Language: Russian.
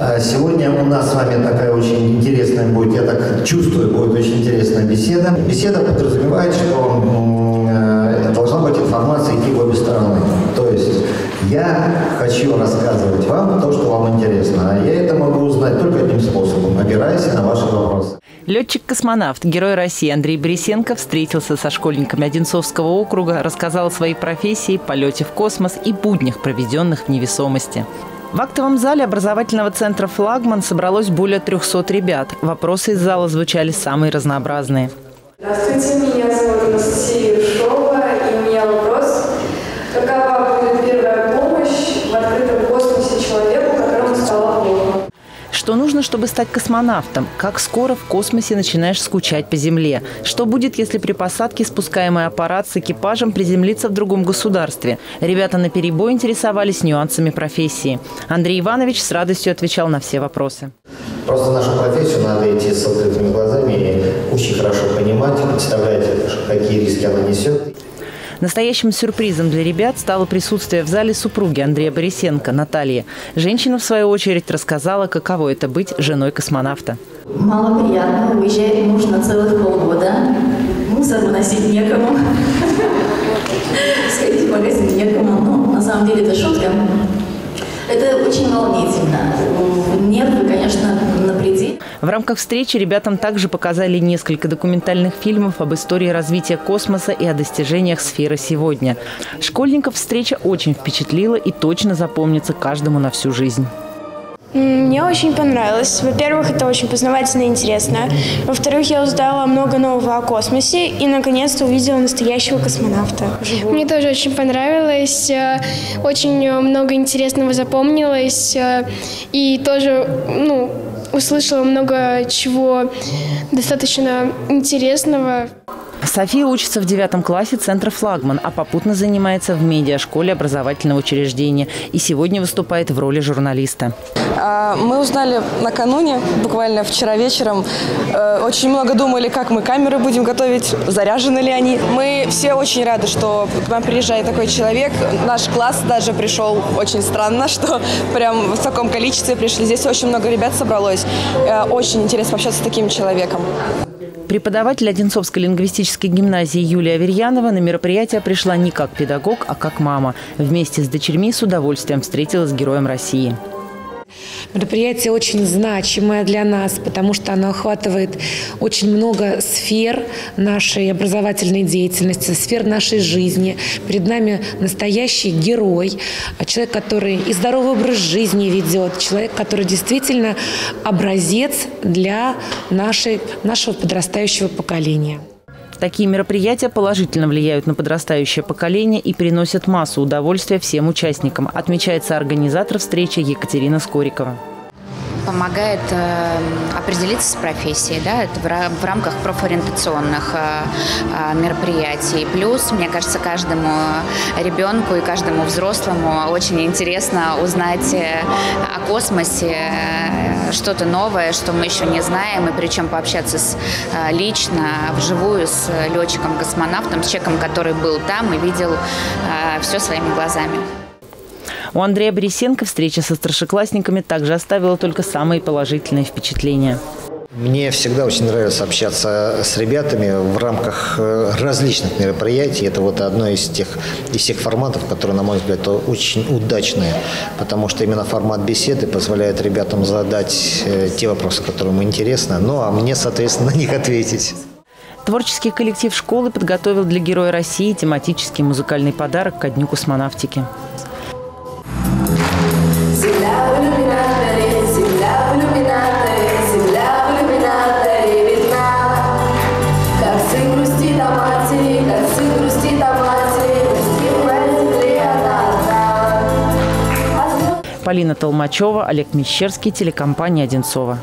А Сегодня у нас с вами такая очень интересная будет, я так чувствую, будет очень интересная беседа. Беседа подразумевает, что э, должна быть информация идти в обе стороны. То есть я хочу рассказывать вам то, что вам интересно, а я это могу узнать только одним способом, опираясь на ваши вопросы. Летчик-космонавт, герой России Андрей Борисенко встретился со школьниками Одинцовского округа, рассказал о своей профессии, полете в космос и буднях, проведенных в невесомости. В актовом зале образовательного центра «Флагман» собралось более 300 ребят. Вопросы из зала звучали самые разнообразные. Здравствуйте, меня зовут Анастасия Ершова, и у меня вопрос. Какова будет первая помощь в открытом космосе человеку, которому стало плохо? Что нужно, чтобы стать космонавтом? Как скоро в космосе начинаешь скучать по Земле? Что будет, если при посадке спускаемый аппарат с экипажем приземлится в другом государстве? Ребята на перебой интересовались нюансами профессии. Андрей Иванович с радостью отвечал на все вопросы. Просто нашу профессию надо идти с открытыми глазами и очень хорошо понимать, представлять, какие риски она несет. Настоящим сюрпризом для ребят стало присутствие в зале супруги Андрея Борисенко, Натальи. Женщина, в свою очередь, рассказала, каково это быть женой космонавта. Мало приятно, уезжает муж на целых полгода, мусор выносить некому, сходить в магазин некому. Ну, на самом деле это шутка. Это очень волнительно. Нервы, конечно. В рамках встречи ребятам также показали несколько документальных фильмов об истории развития космоса и о достижениях сферы сегодня. Школьников встреча очень впечатлила и точно запомнится каждому на всю жизнь. Мне очень понравилось. Во-первых, это очень познавательно и интересно. Во-вторых, я узнала много нового о космосе и, наконец-то, увидела настоящего космонавта. вживую. Мне тоже очень понравилось, э, очень много интересного запомнилось э, и тоже, ну, услышала много чего достаточно интересного. София учится в девятом классе центра «Флагман», а попутно занимается в медиашколе образовательного учреждения и сегодня выступает в роли журналиста. А, Мы узнали накануне, буквально вчера вечером. Э, Очень много думали, как мы камеры будем готовить, заряжены ли они. Мы все очень рады, что к нам приезжает такой человек. Наш класс даже пришел очень странно, что прям в таком количестве пришли. Здесь очень много ребят собралось. Э, Очень интересно общаться с таким человеком. Преподаватель Одинцовской лингвистической гимназии Юлия Аверьянова на мероприятие пришла не как педагог, а как мама. Вместе с дочерьми с удовольствием встретилась с Героем России. Мероприятие очень значимое для нас, потому что оно охватывает очень много сфер нашей образовательной деятельности, сфер нашей жизни. Перед нами настоящий герой, человек, который и здоровый образ жизни ведет, человек, который действительно образец для нашей, нашего подрастающего поколения. Такие мероприятия положительно влияют на подрастающее поколение и приносят массу удовольствия всем участникам, отмечается организатор встречи Екатерина Скорикова. помогает э, определиться с профессией, да, это в, в рамках профориентационных э, э, мероприятий. Плюс, мне кажется, каждому ребенку и каждому взрослому очень интересно узнать э, о космосе э, что-то новое, что мы еще не знаем, и причем пообщаться с, э, лично, вживую с летчиком-космонавтом, с человеком, который был там и видел все своими глазами. У Андрея Борисенко встреча со старшеклассниками также оставила только самые положительные впечатления. Мне всегда очень нравится общаться с ребятами в рамках э, различных мероприятий. Это вот одно из тех, из тех форматов, которые, на мой взгляд, очень удачные, потому что именно формат беседы позволяет ребятам задать э, те вопросы, которые им интересны, ну а мне, соответственно, на них ответить. Творческий коллектив школы подготовил для Героя России тематический музыкальный подарок ко Дню космонавтики. Полина Толмачева, Олег Мещерский, телекомпания «Одинцова».